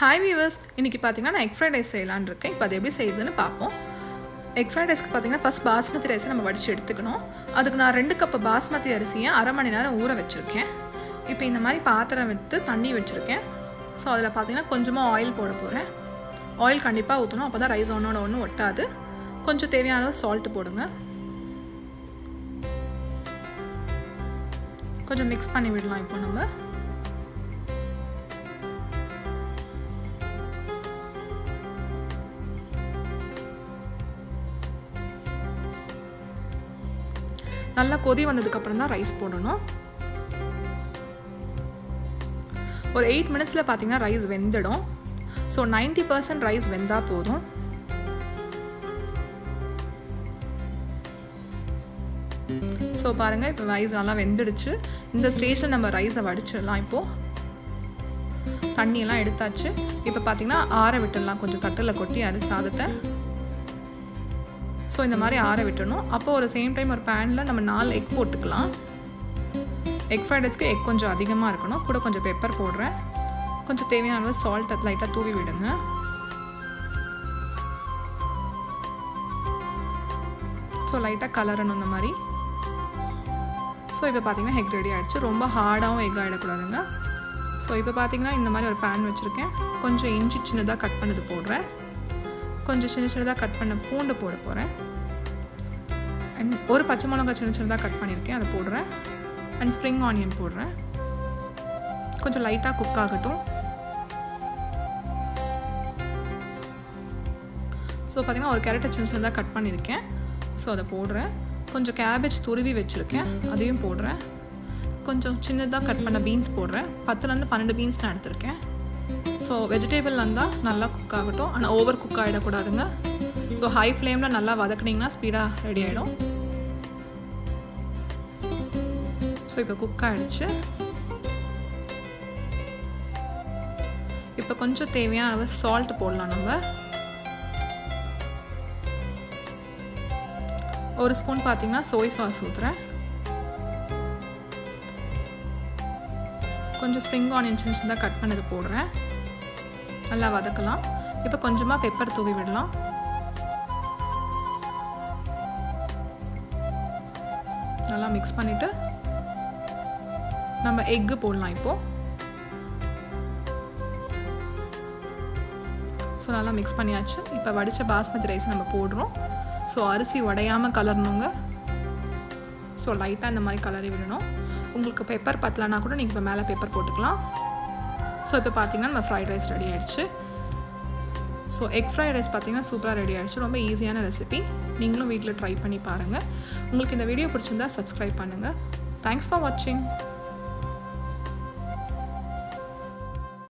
Hi viewers இன்றைக்கி பார்த்தீங்கன்னா நான் எக் ஃப்ரைட் ரைஸ் செய்யலான்னு இருக்கேன். இப்போ அது எப்படி செய்யுதுன்னு பார்ப்போம் எக் ஃப்ரைட் ரைஸ்க்கு பார்த்தீங்கன்னா ஃபஸ்ட் பாஸ்மதி ரைஸை நம்ம வடித்து எடுத்துக்கணும். அதுக்கு நான் ரெண்டு கப்பு பாஸ்மதி அரிசியை அரை மணி நேரம் ஊற வச்சுருக்கேன். இப்போ இந்த மாதிரி பாத்திரம் எடுத்து தண்ணி வச்சுருக்கேன். ஸோ அதில் பார்த்தீங்கன்னா கொஞ்சமாக ஆயில் போட போகிறேன் ஆயில் கண்டிப்பாக ஊற்றணும் அப்போ தான் ரைஸ் ஒன்றோட ஒன்று ஒட்டாது. கொஞ்சம் தேவையான அளவு சால்ட்டு போடுங்க. கொஞ்சம் மிக்ஸ் பண்ணி விடலாம் இப்போ நம்ம. நல்லா கொதி வந்ததுக்கப்புறம் தான் ரைஸ் போடணும். ஒரு எயிட் மினிட்ஸில் பார்த்தீங்கன்னா ரைஸ் வெந்துடும். ஸோ நைன்டி பர்சன்ட் ரைஸ் வெந்தால் போதும். ஸோ பாருங்கள் இப்போ ரைஸ் நல்லா வெந்துடுச்சு. இந்த ஸ்டேஜில் நம்ம ரைஸை வடிச்சிடலாம் இப்போது தண்ணியெல்லாம் எடுத்தாச்சு. இப்போ பார்த்தீங்கன்னா ஆற விட்டுடலாம். கொஞ்சம் தட்டில் கொட்டி அது சாதத்தை. ஸோ இந்த மாதிரி ஆற விட்டணும் அப்போ ஒரு சேம் டைம் ஒரு பேனில் நம்ம நாலு எக் போட்டுக்கலாம். எக் ஃப்ரைட் ரைஸ்க்கு எக் கொஞ்சம் அதிகமாக இருக்கணும். கூட கொஞ்சம் பெப்பர் போடுறேன். கொஞ்சம் தேவையான அளவு சால்ட் அது லைட்டாக தூவி விடுங்க. ஸோ லைட்டாக கலரணும் இந்த மாதிரி. ஸோ இப்போ பார்த்தீங்கன்னா எக் ரெடி ஆகிடுச்சு ரொம்ப ஹார்டாகவும் எக் ஆகிடக்கூடாதுங்க ஸோ இப்போ பார்த்தீங்கன்னா இந்த மாதிரி ஒரு பேன் வச்சுருக்கேன். கொஞ்சம் இஞ்சி சின்னதாக கட் பண்ணது போடுறேன். கொஞ்சம் சின்ன சின்னதாக கட் பண்ண பூண்டு போட போகிறேன் அண்ட் ஒரு பச்சை மிளகா சின்ன சின்னதாக கட் பண்ணியிருக்கேன். அதை போடுறேன். அண்ட் ஸ்ப்ரிங் ஆனியன் போடுறேன். கொஞ்சம் லைட்டாக குக் ஆகட்டும். ஸோ பார்த்திங்கன்னா ஒரு கேரட்டை சின்ன சின்னதாக கட் பண்ணியிருக்கேன். ஸோ அதை போடுறேன். கொஞ்சம் கேபேஜ் துருவி வச்சுருக்கேன். அதையும் போடுறேன். கொஞ்சம் சின்னதாக கட் பண்ண பீன்ஸ் போடுறேன். பத்துலேருந்து பன்னெண்டு பீன்ஸ் நான் எடுத்திருக்கேன். ஸோ வெஜிடேபிள் வந்தால் நல்லா குக் ஆகட்டும். ஆனால் ஓவர் குக் ஆகிடக்கூடாதுங்க ஸோ ஹை ஃப்ளேமில் நல்லா வதக்குனிங்கன்னா ஸ்பீடாக ரெடி ஆகிடும் ஸோ இப்போ குக் ஆகிடுச்சு இப்போ கொஞ்சம் தேவையான அளவு சால்ட் போடலாம் நம்ம. ஒரு ஸ்பூன் பார்த்தீங்கன்னா சோய் சாஸ் ஊற்றுறேன் கொஞ்சம் ஸ்ப்ரிங் ஆனியன் சின்ன சின்னதாக கட் பண்ணது போடுறேன். நல்லா வதக்கலாம். இப்போ கொஞ்சமாக பெப்பர் தூவி விடலாம். நல்லா மிக்ஸ் பண்ணிவிட்டு நம்ம எக்கு போடலாம் இப்போது ஸோ நல்லா மிக்ஸ் பண்ணியாச்சு. இப்போ வடித்த பாஸ்மதி ரைஸ் நம்ம போடுறோம். ஸோ அரிசி உடையாமல் கலரணுங்க. ஸோ லைட்டாக இந்த மாதிரி கலரி விடணும். உங்களுக்கு பெப்பர் பத்தலனா கூட நீங்கள் இப்போ மேலே பெப்பர் போட்டுக்கலாம். ஸோ இப்போ பார்த்தீங்கன்னா நம்ம ஃப்ரைட் ரைஸ் ரெடி ஆகிடுச்சு ஸோ எக் ஃப்ரைட் ரைஸ் பார்த்தீங்கன்னா சூப்பராக ரெடி ஆகிடுச்சு ரொம்ப ஈஸியான ரெசிபி நீங்களும் வீட்டில் ட்ரை பண்ணி பாருங்கள் உங்களுக்கு இந்த வீடியோ பிடிச்சிருந்தா சப்ஸ்கிரைப் பண்ணுங்கள் தேங்க்ஸ் ஃபார் வாட்சிங்